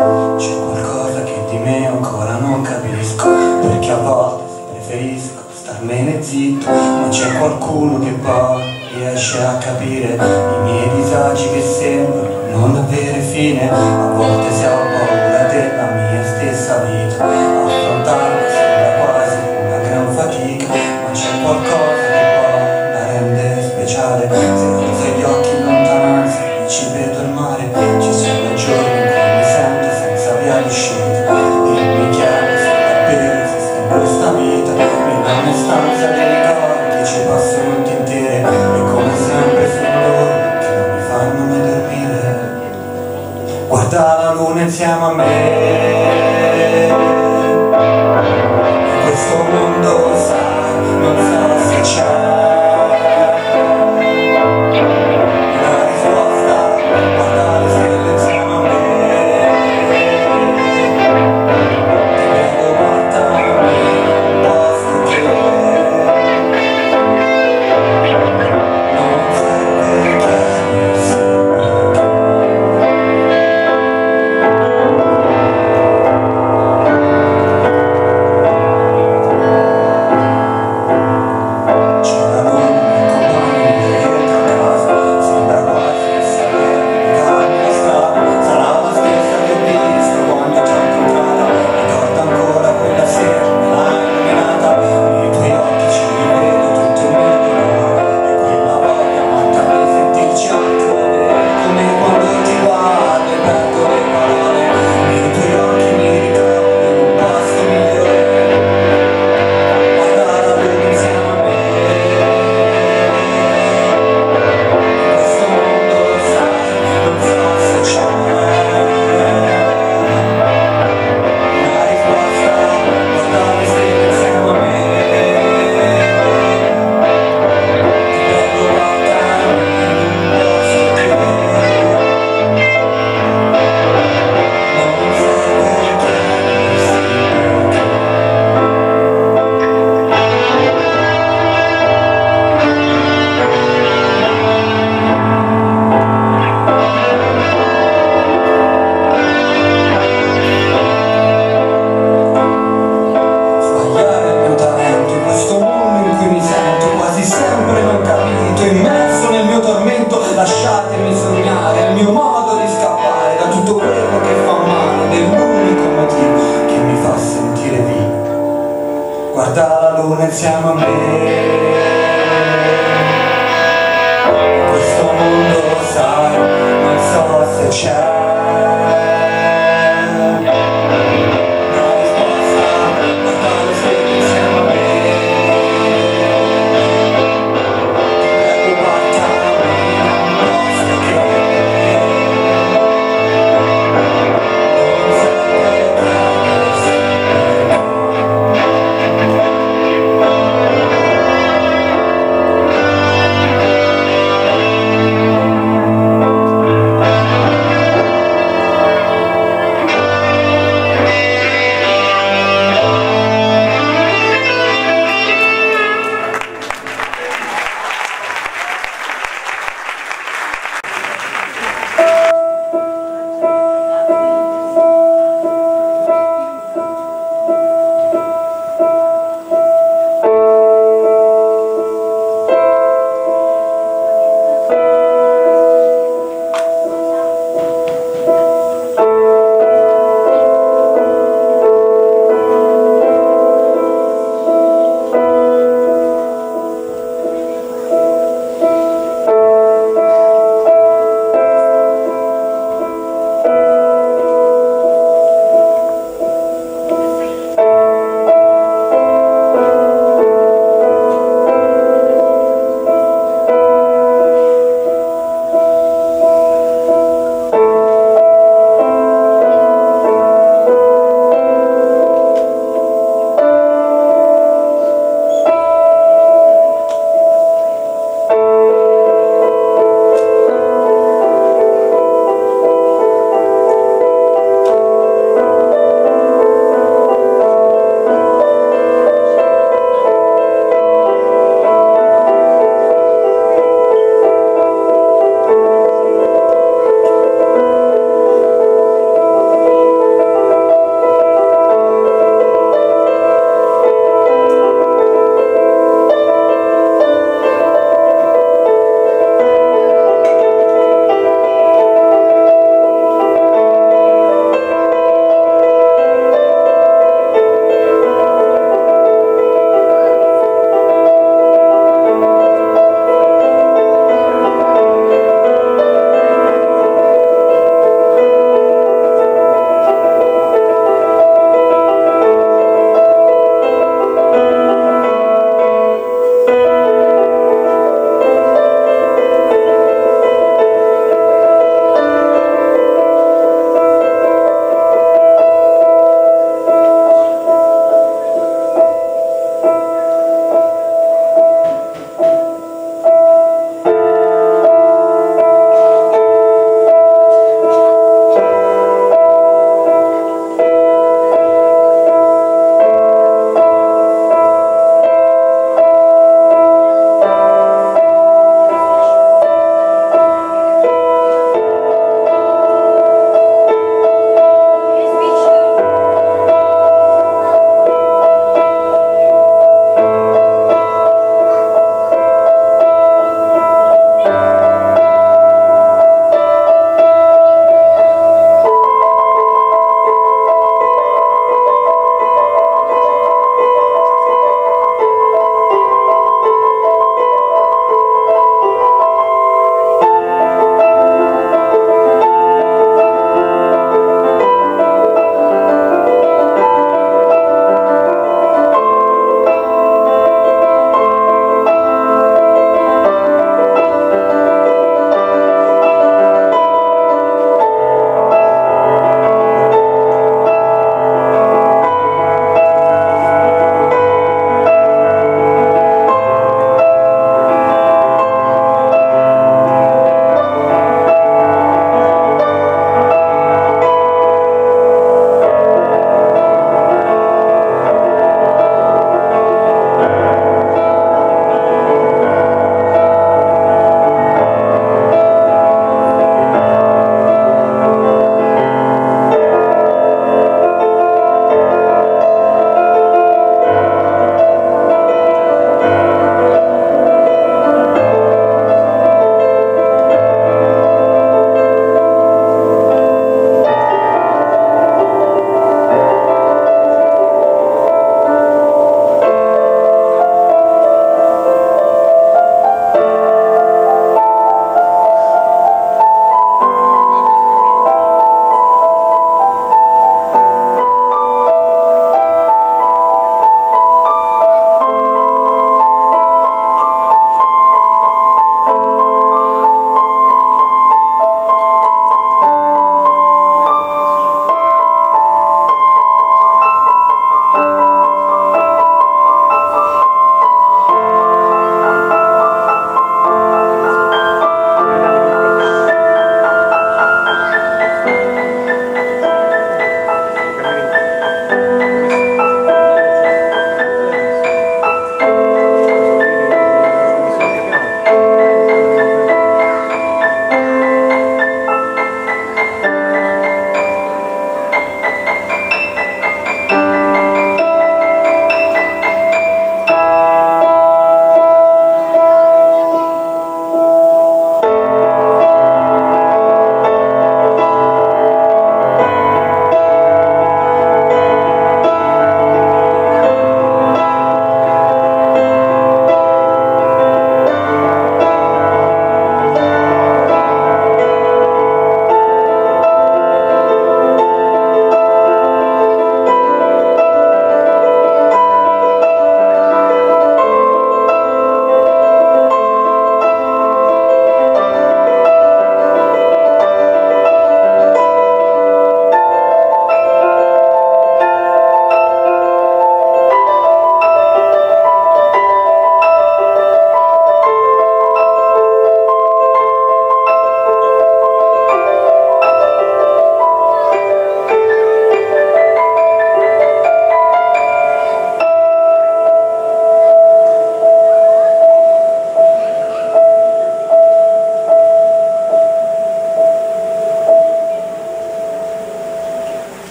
C'è qualcosa che di me ancora non capisco Perché a volte preferisco starmene zitto Ma c'è qualcuno che poi riesce a capire I miei disagi che sembrano non avere fine. A volte se ho paura della mia stessa vita Affrontarla sembra quasi una gran fatica Ma c'è qualcosa come sempre sono loro che non mi fanno mai dormire. Guarda la luna insieme a me. In questo mondo guarda la luna insieme a me. Questo mondo sai non so se c'è